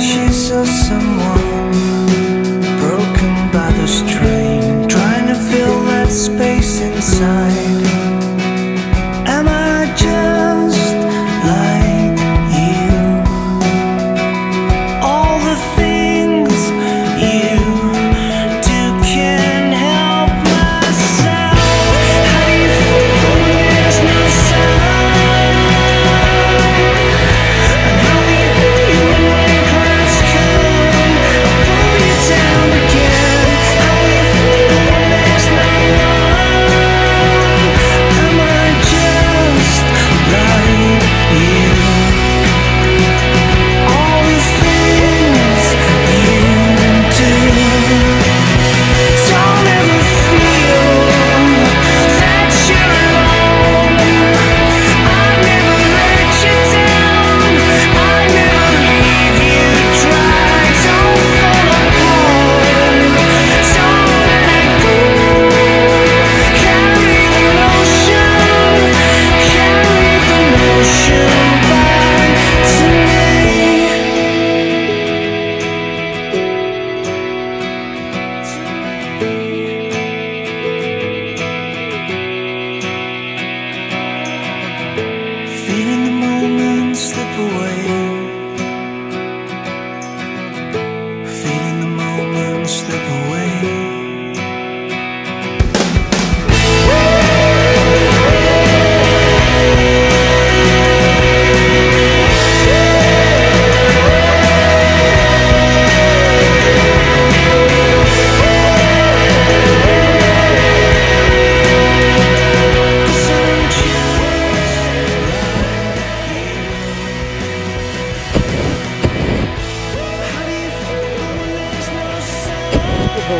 She's she someone broken by the strain, trying to fill that space inside. step away.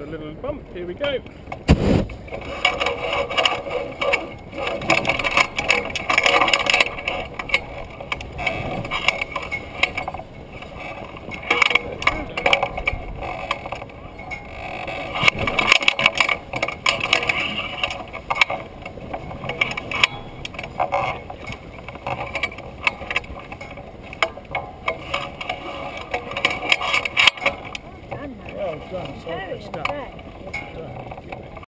a little bump, here we go.